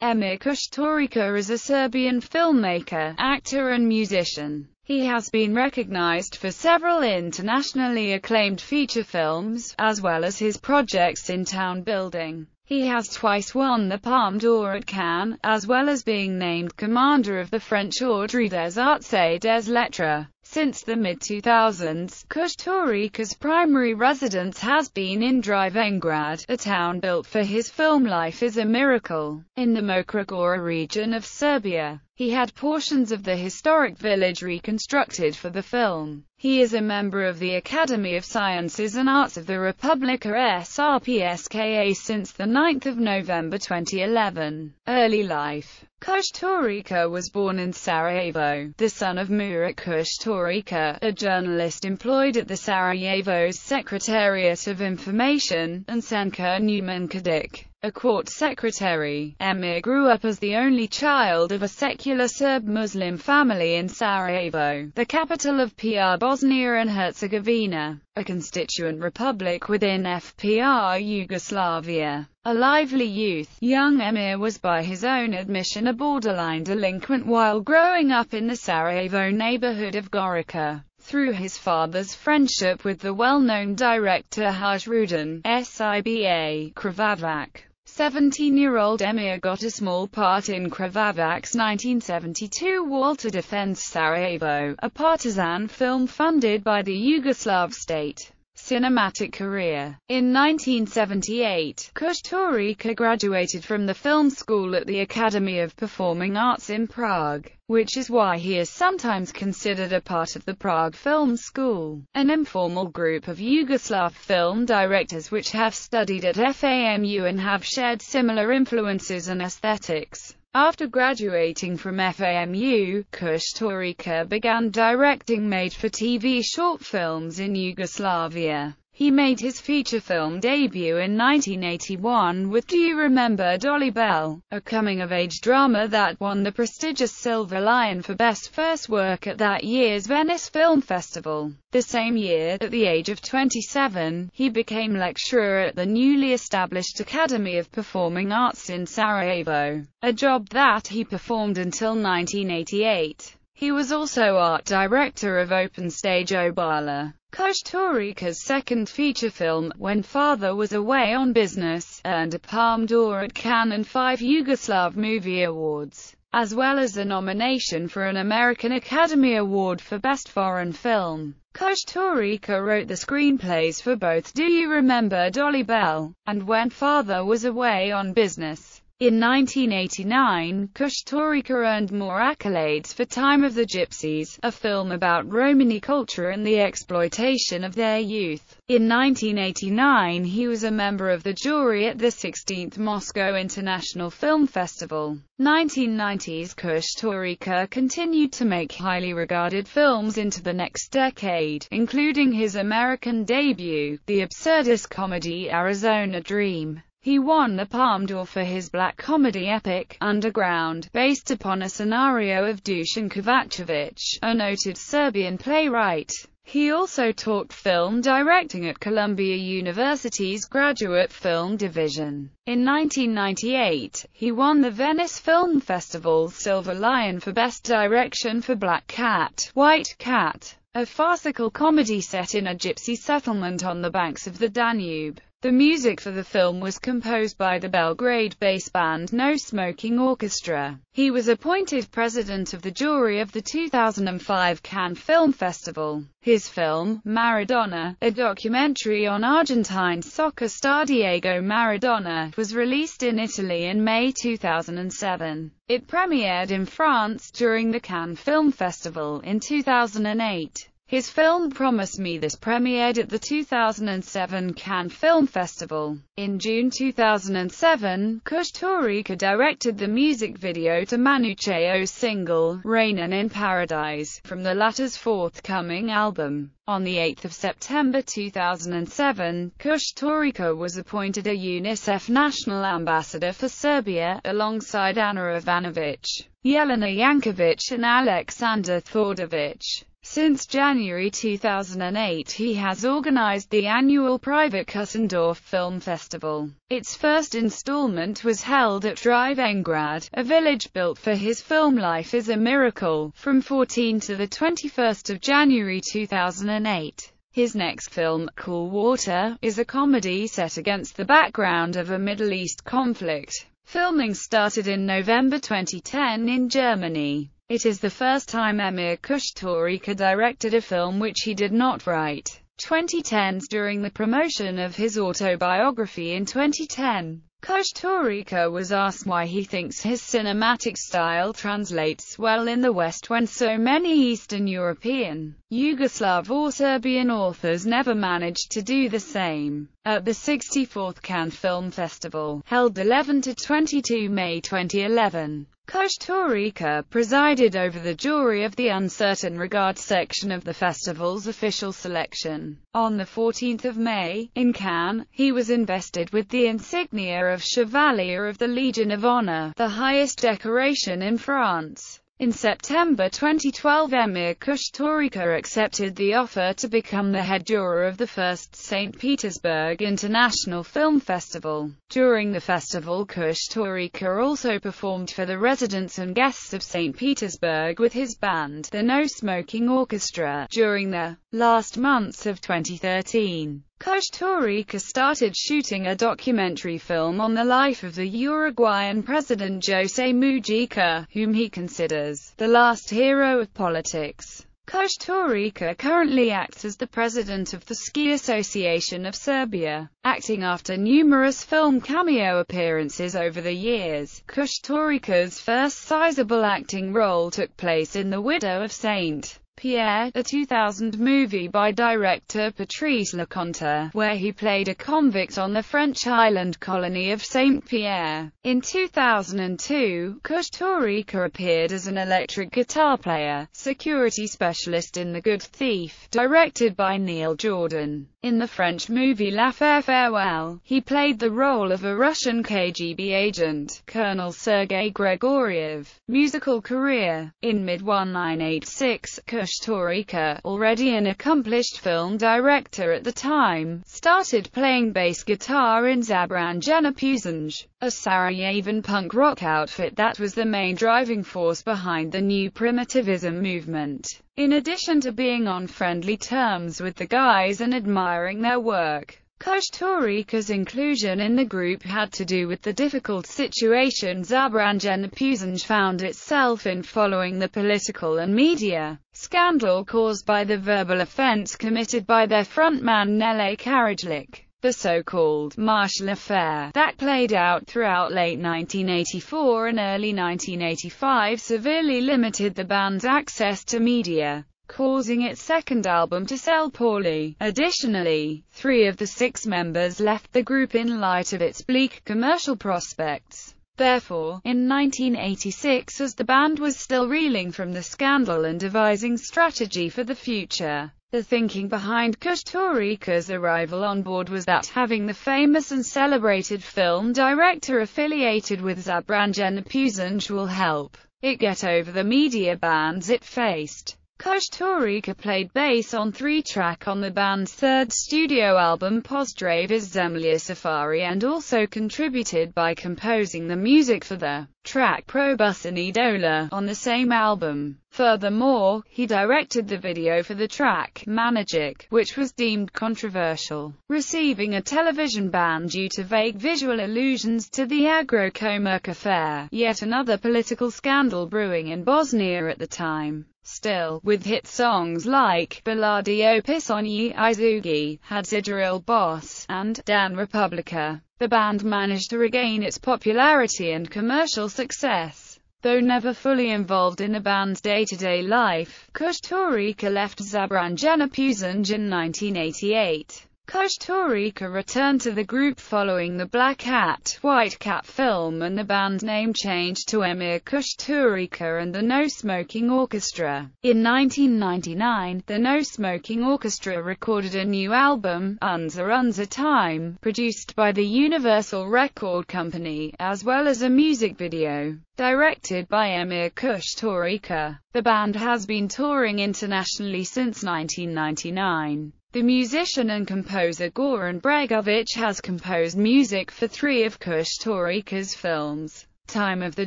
Emir Kusturica is a Serbian filmmaker, actor and musician. He has been recognized for several internationally acclaimed feature films, as well as his projects in town building. He has twice won the Palme d'Or at Cannes, as well as being named commander of the French Ordre des Arts et des Lettres. Since the mid-2000s, Kusturica's primary residence has been in Drvengrad, a town built for his film Life is a Miracle, in the Mokra Gora region of Serbia. He had portions of the historic village reconstructed for the film. He is a member of the Academy of Sciences and Arts of the Republika Srpska since 9 November 2011. Early life Kusturica was born in Sarajevo, the son of Murat Kusturica, a journalist employed at the Sarajevo's Secretariat of Information, and Senka Newman Kadic, a court secretary. Emir grew up as the only child of a secular Serb Muslim family in Sarajevo, the capital of PR Bosnia and Herzegovina, a constituent republic within FPR Yugoslavia. A lively youth, young Emir was by his own admission a borderline delinquent while growing up in the Sarajevo neighborhood of Gorica. Through his father's friendship with the well-known director Hajrudin, SIBA, Krvavac, 17-year-old Emir got a small part in Krvavac's 1972 Walter Defends Sarajevo, a partisan film funded by the Yugoslav state cinematic career. In 1978, Kusturica graduated from the film school at the Academy of Performing Arts in Prague, which is why he is sometimes considered a part of the Prague Film School, an informal group of Yugoslav film directors which have studied at FAMU and have shared similar influences and aesthetics. After graduating from FAMU, Kusturica began directing made-for-TV short films in Yugoslavia. He made his feature film debut in 1981 with Do You Remember Dolly Bell, a coming-of-age drama that won the prestigious Silver Lion for Best First Work at that year's Venice Film Festival. The same year, at the age of 27, he became lecturer at the newly established Academy of Performing Arts in Sarajevo, a job that he performed until 1988. He was also art director of Open Stage Obala. Kusturica's second feature film, When Father Was Away on Business, earned a Palme d'Or at Cannes and five Yugoslav Movie Awards, as well as a nomination for an American Academy Award for Best Foreign Film. Kusturica wrote the screenplays for both Do You Remember Dolly Bell? and When Father Was Away on Business. In 1989, Kusturica earned more accolades for Time of the Gypsies, a film about Romani culture and the exploitation of their youth. In 1989 he was a member of the jury at the 16th Moscow International Film Festival. 1990s Kusturica continued to make highly regarded films into the next decade, including his American debut, the absurdist comedy Arizona Dream. He won the Palme d'Or for his black comedy epic, Underground, based upon a scenario of Dusan Kovacevic, a noted Serbian playwright. He also taught film directing at Columbia University's Graduate Film Division. In 1998, he won the Venice Film Festival's Silver Lion for Best Direction for Black Cat, White Cat, a farcical comedy set in a gypsy settlement on the banks of the Danube. The music for the film was composed by the Belgrade bass band No Smoking Orchestra. He was appointed president of the jury of the 2005 Cannes Film Festival. His film, Maradona, a documentary on Argentine soccer star Diego Maradona, was released in Italy in May 2007. It premiered in France during the Cannes Film Festival in 2008. His film Promise Me This premiered at the 2007 Cannes Film Festival. In June 2007, Kusturica directed the music video to Manu Chao's single, Raining in Paradise, from the latter's forthcoming album. On 8 September 2007, Kusturica was appointed a UNICEF National Ambassador for Serbia, alongside Ana Ivanovic, Jelena Jankovic and Alexander Thordovic. Since January 2008 he has organized the annual private Küstendorf Film Festival. Its first installment was held at Drvengrad, a village built for his film Life is a Miracle, from 14 to the 21st of January 2008. His next film, Cool Water, is a comedy set against the background of a Middle East conflict. Filming started in November 2010 in Germany. It is the first time Emir Kusturica directed a film which he did not write. 2010s During the promotion of his autobiography in 2010, Kusturica was asked why he thinks his cinematic style translates well in the West when so many Eastern European, Yugoslav or Serbian authors never managed to do the same. At the 64th Cannes Film Festival, held 11-22 May 2011, Kusturica presided over the jury of the Un Certain Regard section of the festival's official selection. On 14 May, in Cannes, he was invested with the insignia of Chevalier of the Legion of Honor, the highest decoration in France. In September 2012 Emir Kusturica accepted the offer to become the head juror of the first St. Petersburg International Film Festival. During the festival Kusturica also performed for the residents and guests of St. Petersburg with his band, the No Smoking Orchestra, during the last months of 2013. Kusturica started shooting a documentary film on the life of the Uruguayan president José Mujica, whom he considers the last hero of politics. Kusturica currently acts as the president of the Ski Association of Serbia, acting after numerous film cameo appearances over the years. Kusturica's first sizable acting role took place in The Widow of Saint Pierre, a 2000 movie by director Patrice Leconte, where he played a convict on the French island colony of Saint-Pierre. In 2002, Kusturica appeared as an electric guitar player, security specialist in The Good Thief, directed by Neil Jordan. In the French movie L'affaire Farewell, he played the role of a Russian KGB agent, Colonel Sergei Grigoriev. Musical career In mid-1986, Kusturica, already an accomplished film director at the time, started playing bass guitar in Zabranjeno Pušenje, a Sarajevan punk rock outfit that was the main driving force behind the new primitivism movement. In addition to being on friendly terms with the guys and admiring their work, Kusturica's inclusion in the group had to do with the difficult situation Zabranjeno Pušenje found itself in following the political and media scandal caused by the verbal offense committed by their frontman Nele Karajlik. The so-called Marshall Affair that played out throughout late 1984 and early 1985 severely limited the band's access to media causing its second album to sell poorly. Additionally, three of the six members left the group in light of its bleak commercial prospects. Therefore, in 1986 as the band was still reeling from the scandal and devising strategy for the future, the thinking behind Kusturica's arrival on board was that having the famous and celebrated film director affiliated with Zabranjeno Pušenje will help it get over the media bans it faced. Kusturica played bass on three-track on the band's third studio album Pozdrav Zemlya Safari and also contributed by composing the music for the track Probusini Dola on the same album. Furthermore, he directed the video for the track Manigic, which was deemed controversial, receiving a television ban due to vague visual allusions to the Agrokomerc affair, yet another political scandal brewing in Bosnia at the time. Still, with hit songs like Baladi Opisonyi Izugi, Hadzidril Boss, and Dan Republike, the band managed to regain its popularity and commercial success. Though never fully involved in the band's day-to-day -day life, Kusturica left Zabranjeno Pušenje in 1988. Kusturica returned to the group following the Black Cat, White Cat film and the band name changed to Emir Kusturica and the No Smoking Orchestra. In 1999, the No Smoking Orchestra recorded a new album, Unza Unza Time, produced by the Universal Record Company, as well as a music video, directed by Emir Kusturica. The band has been touring internationally since 1999. The musician and composer Goran Bregovic has composed music for three of Kusturica's films. Time of the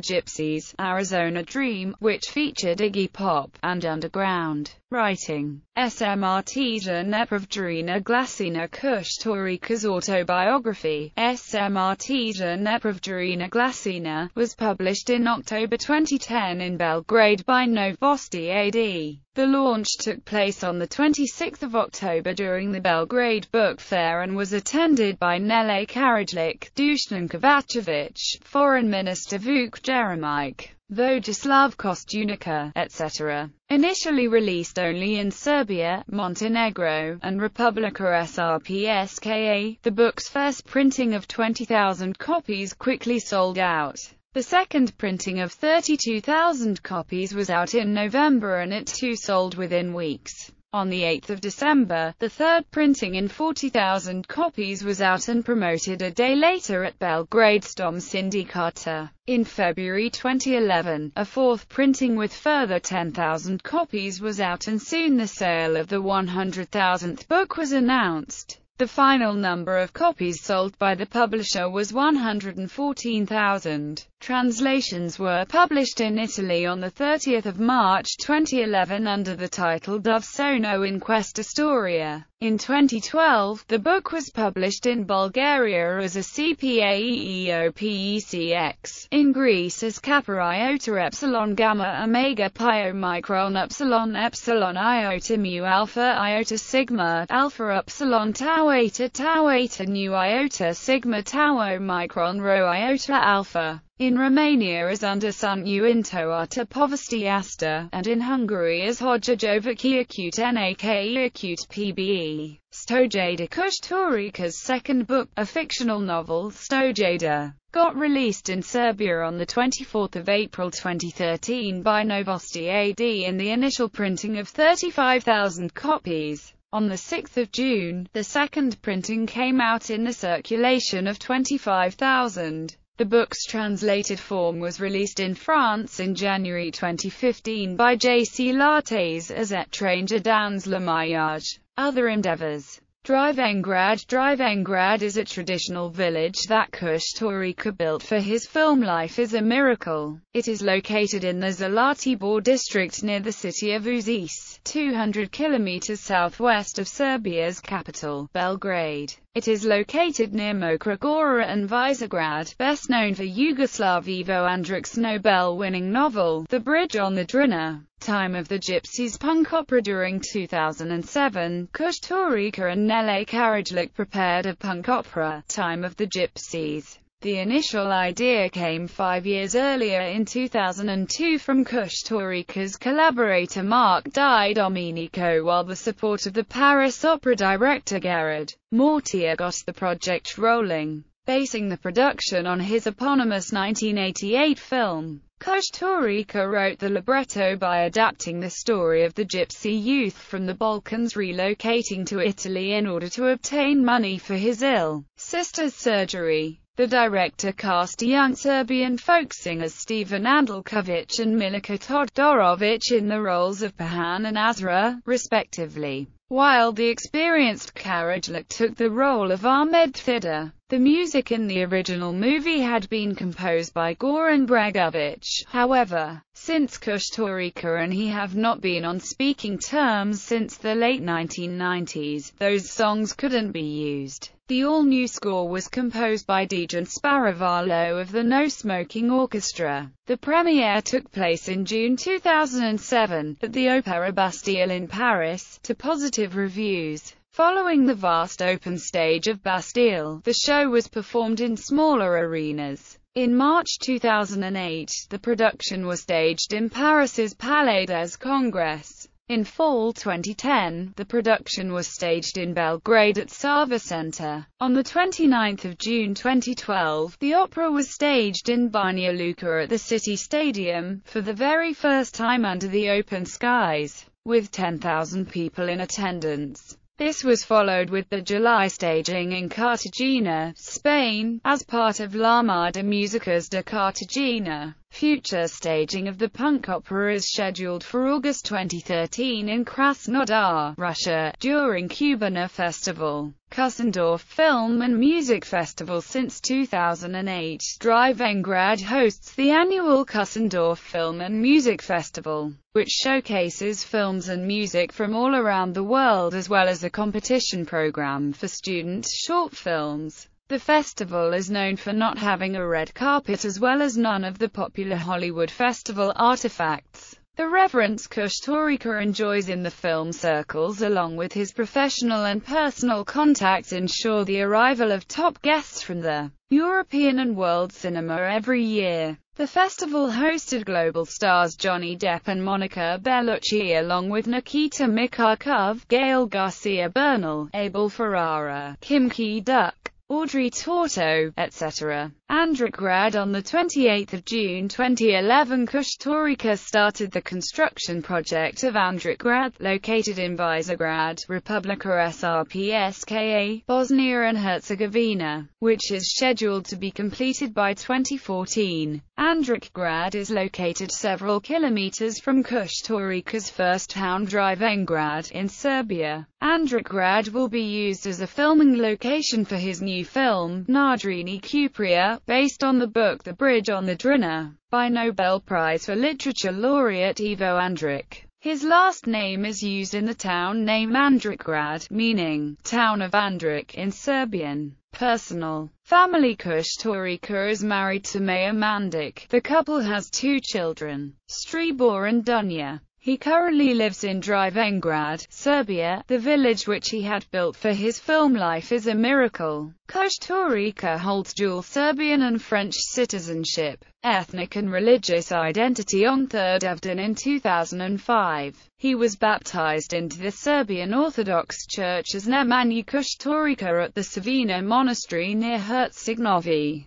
Gypsies, Arizona Dream, which featured Iggy Pop, and Underground. Writing. SM Arteza Nepravdrina Glasina Kusturica's autobiography, SM Arteza Nepravdrina Glasina, was published in October 2010 in Belgrade by Novosti AD. The launch took place on 26 October during the Belgrade Book Fair and was attended by Nele Karadzic, Dusan Kovacevic, Foreign Minister Vuk Jeremic, Vojislav Kostunica, etc. Initially released only in Serbia, Montenegro, and Republika Srpska, the book's first printing of 20,000 copies quickly sold out. The second printing of 32,000 copies was out in November and it too sold within weeks. On 8 December, the third printing in 40,000 copies was out and promoted a day later at Belgrade Stom Sindicata. In February 2011, a fourth printing with further 10,000 copies was out and soon the sale of the 100,000th book was announced. The final number of copies sold by the publisher was 114,000. Translations were published in Italy on 30 March 2011 under the title Dove Sono in Questa Storia. In 2012, the book was published in Bulgaria as a CPAEEOPECX, in Greece as Kappa Iota Epsilon Gamma Omega Pi Omicron Epsilon Epsilon Iota Mu Alpha Iota Sigma Alpha Epsilon Tau Eta Tau Eta Nu Iota Sigma Tau Omicron Rho Iota Alpha in Romania as under Sant Uinto Arta Povesti Asta, and in Hungary as Hojajovici Acute Nake Acute PBE. Stojada Kusturica's second book, a fictional novel, Stojada, got released in Serbia on 24 April 2013 by Novosti AD in the initial printing of 35,000 copies. On 6 June, the second printing came out in the circulation of 25,000. The book's translated form was released in France in January 2015 by J.C. Lattes as Étranger dans le Maillage. Other endeavors Drvengrad Drvengrad is a traditional village that Kusturica built for his film Life is a Miracle. It is located in the Zlatibor district near the city of Uzice. 200 kilometers southwest of Serbia's capital, Belgrade. It is located near Mokra Gora and Visegrad, best known for Yugoslav Ivo Andric's Nobel-winning novel, The Bridge on the Drina. Time of the Gypsies punk opera During 2007, Kusturica and Nele Karadzic prepared a punk opera, Time of the Gypsies. The initial idea came five years earlier in 2002 from Kusturica's collaborator Mark Di Domenico while the support of the Paris opera director Gerard Mortier got the project rolling, basing the production on his eponymous 1988 film. Kusturica wrote the libretto by adapting the story of the gypsy youth from the Balkans relocating to Italy in order to obtain money for his ill sister's surgery. The director cast young Serbian folk singers Stevan Andelkovic and Milica Todorovic in the roles of Perhan and Azra, respectively, while the experienced Karadzic took the role of Ahmed Džida. The music in the original movie had been composed by Goran Bregovic, however, since Kusturica and he have not been on speaking terms since the late 1990s, those songs couldn't be used. The all-new score was composed by Dejan Sparavalo of the No Smoking Orchestra. The premiere took place in June 2007, at the Opéra Bastille in Paris, to positive reviews. Following the vast open stage of Bastille, the show was performed in smaller arenas. In March 2008, the production was staged in Paris's Palais des Congrès. In fall 2010, the production was staged in Belgrade at Sava Center. On 29 June 2012, the opera was staged in Banja Luka at the City Stadium, for the very first time under the open skies, with 10,000 people in attendance. This was followed with the July staging in Cartagena, Spain, as part of La de Musicas de Cartagena. Future staging of the punk opera is scheduled for August 2013 in Krasnodar, Russia, during Kubana Festival. Küstendorf Film and Music Festival Since 2008, Drvengrad hosts the annual Küstendorf Film and Music Festival, which showcases films and music from all around the world as well as a competition program for student short films. The festival is known for not having a red carpet as well as none of the popular Hollywood festival artifacts. The reverence Kusturica enjoys in the film circles along with his professional and personal contacts ensure the arrival of top guests from the European and world cinema every year. The festival hosted global stars Johnny Depp and Monica Bellucci along with Nikita Mikhalkov, Gael Garcia Bernal, Abel Ferrara, Kim Ki-duk, Audrey Tautou, etc. Andrićgrad On 28 June 2011 Kusturica started the construction project of Andrićgrad, located in Visegrad, Republika Srpska, Bosnia and Herzegovina, which is scheduled to be completed by 2014. Andrićgrad is located several kilometers from Kusturica's first town Drvengrad, in Serbia. Andrićgrad will be used as a filming location for his new film, Nadrina Ćuprija, based on the book The Bridge on the Drina, by Nobel Prize for Literature laureate Ivo Andrić. His last name is used in the town name Andrićgrad, meaning, town of Andrić, in Serbian. Personal. Family Kusturica is married to Maya Mandic. The couple has two children, Stribor and Dunya. He currently lives in Drvengrad, Serbia. The village which he had built for his film life is a miracle. Kusturica holds dual Serbian and French citizenship, ethnic and religious identity on 3rd Evden in 2005. He was baptized into the Serbian Orthodox Church as Nemanja Kusturica at the Savina Monastery near Herceg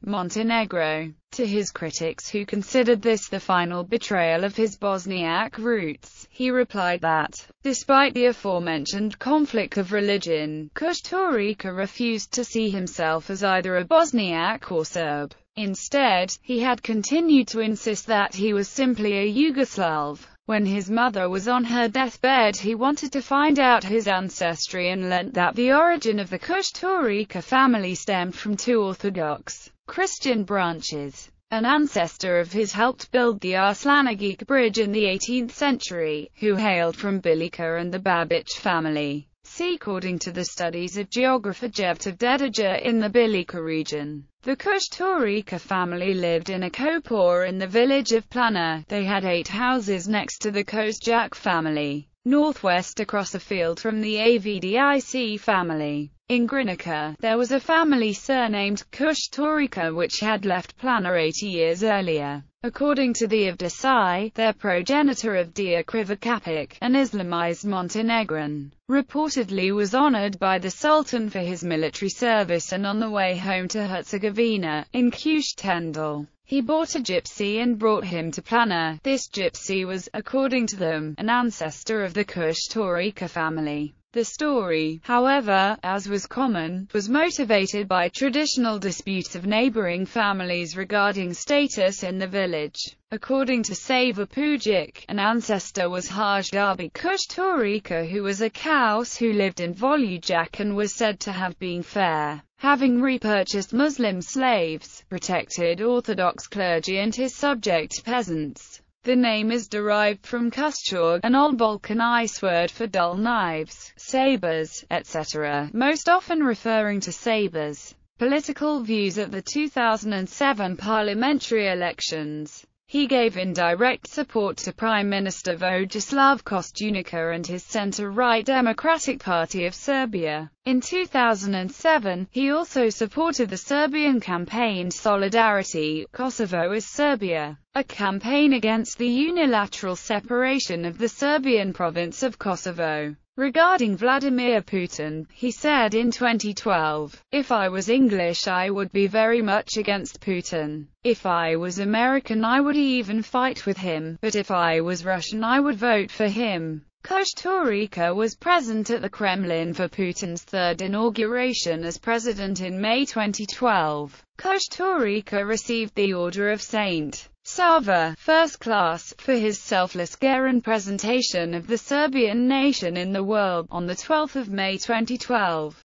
Montenegro. To his critics who considered this the final betrayal of his Bosniak roots, he replied that, despite the aforementioned conflict of religion, Kusturica refused to see himself as either a Bosniak or Serb. Instead, he had continued to insist that he was simply a Yugoslav. When his mother was on her deathbed he wanted to find out his ancestry and learnt that the origin of the Kusturica family stemmed from two Orthodox Christian branches. An ancestor of his helped build the Arslanagic Bridge in the 18th century, who hailed from Bilica and the Babic family. See according to the studies of geographer Jevta Dedijer in the Bilica region. The Kusturica family lived in a kopor in the village of Plana. They had eight houses next to the Kozjak family, northwest across a field from the Avdic family. In Grinica, there was a family surnamed Kusturica which had left Plana 80 years earlier. According to the Avdasai, their progenitor of Dia Krivokapic, an Islamized Montenegrin, reportedly was honored by the Sultan for his military service and on the way home to Herzegovina, in Küstendil. He bought a gypsy and brought him to Plana. This gypsy was, according to them, an ancestor of the Kusturica family. The story, however, as was common, was motivated by traditional disputes of neighboring families regarding status in the village. According to Sava Pujic, an ancestor was Haj Darbi Kusturica who was a Kaus who lived in Volujak and was said to have been fair, having repurchased Muslim slaves, protected Orthodox clergy and his subject peasants. The name is derived from Kusturg, an old Balkan ice word for dull knives, sabers, etc., most often referring to sabers. Political views at the 2007 parliamentary elections He gave indirect support to Prime Minister Vojislav Kostunica and his center-right Democratic Party of Serbia. In 2007, he also supported the Serbian campaign Solidarity, Kosovo is Serbia, a campaign against the unilateral separation of the Serbian province of Kosovo. Regarding Vladimir Putin, he said in 2012, If I was English I would be very much against Putin. If I was American I would even fight with him, but if I was Russian I would vote for him. Kusturica was present at the Kremlin for Putin's third inauguration as president in May 2012. Kusturica received the Order of St. Sava, first class, for his selfless care and presentation of the Serbian nation in the world, on 12 May 2012.